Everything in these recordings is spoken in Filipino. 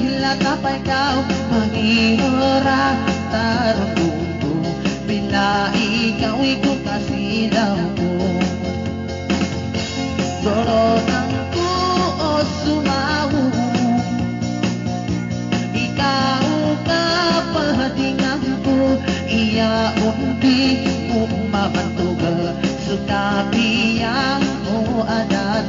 pila tapay kau Mag-ihora tarong mundo. Bila ikaw ikaw kasilaw ko Dorotan ko o sumawo Ikaw ka pahatingan ko. Iya undi kung mabantuga Sukapiyang mo adat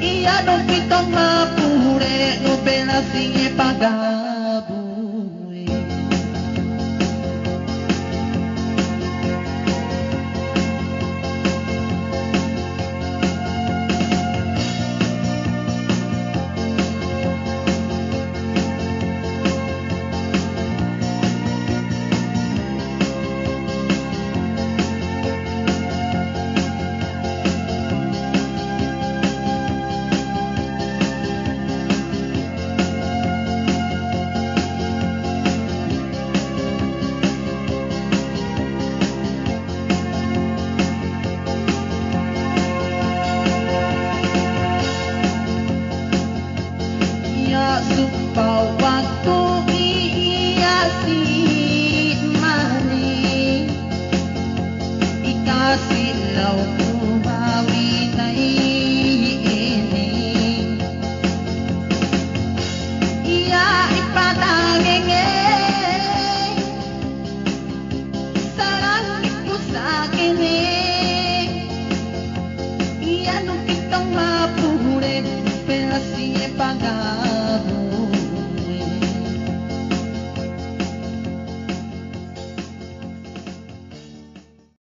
E eu não fui tomar por ele, pela sim e pagar. Pinasok bawat kong iiyasin mali Ikasilaw bumawi na iyo